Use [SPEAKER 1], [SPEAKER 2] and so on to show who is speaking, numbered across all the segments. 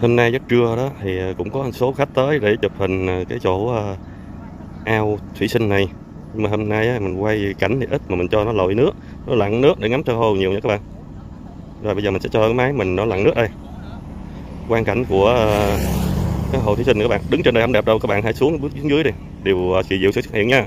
[SPEAKER 1] hôm nay giấc trưa đó thì ờ, cũng có một số khách tới để chụp hình ờ, cái chỗ ờ, ao thủy sinh này. Nhưng mà hôm nay mình quay cảnh thì ít mà mình cho nó lội nước, nó lặn nước để ngắm cho hồ nhiều nha các bạn. Rồi bây giờ mình sẽ cho cái máy mình nó lặn nước đây. Quan cảnh của cái hồ thủy sinh các bạn, đứng trên đây không đẹp đâu, các bạn hãy xuống, bước xuống dưới đi. Điều kỳ diệu sẽ xuất hiện nha.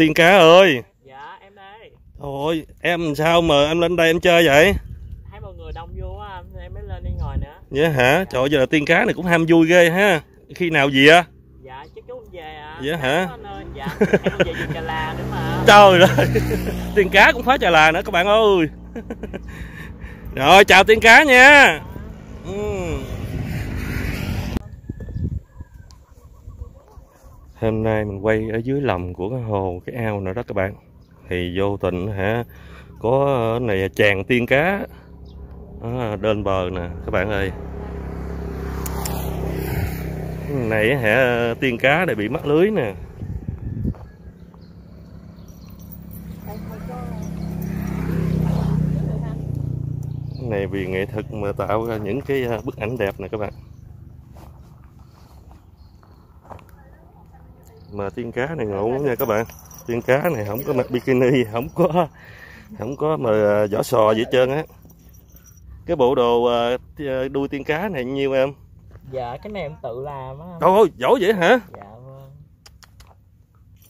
[SPEAKER 1] Tiên cá ơi.
[SPEAKER 2] Dạ em đây.
[SPEAKER 1] Thôi em sao mà em lên đây em chơi vậy?
[SPEAKER 2] Thấy mọi người đông vô á Em mới lên đi ngồi nữa.
[SPEAKER 1] Vậy hả? Trời ơi, giờ là tiên cá này cũng ham vui ghê ha. Khi nào gì á?
[SPEAKER 2] Dạ chứ chú về à.
[SPEAKER 1] Dạ hả?
[SPEAKER 2] Dạ em về vườn cà la nữa mà.
[SPEAKER 1] Trời ơi tiên cá cũng phá trà là nữa các bạn ơi. Rồi chào tiên cá nha hôm nay mình quay ở dưới lòng của cái hồ cái ao nữa đó các bạn. Thì vô tình hả có ờ, này chàng tiên cá ờ, à, lên bờ nè các bạn ơi. Này hả tiên cá này bị mắc lưới nè. Này vì nghệ thuật mà tạo ra những cái ờ, bức ảnh đẹp nè các bạn. Mà tiên cá này ngộ lắm nha các bạn. Tiên cá này không có mặc bikini không có không có mà à, vỏ sò gì hết trơn á. Cái bộ đồ à, ti- đuôi tiên cá này nhiêu em?
[SPEAKER 2] Dạ cái này em tự làm á.
[SPEAKER 1] Trời ơi giỏi vậy hả?
[SPEAKER 2] Dạ vâng.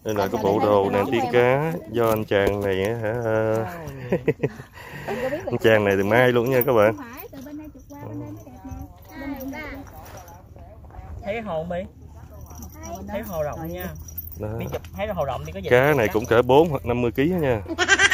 [SPEAKER 1] Đây là cái bộ đồ này tiên cá do anh chàng này á hả? À, anh chàng này từ mai luôn nha các bạn.
[SPEAKER 3] Không phải, từ bên đây chụp qua bên đây mới đẹp nè. Bên này cũng
[SPEAKER 2] Thấy cái hồ mi Thấy hồ rộng nha.
[SPEAKER 1] Đó.
[SPEAKER 2] Đi chụp thấy hồ rộng đi có gì
[SPEAKER 1] cá này cũng cỡ 4 hoặc 50 kg nha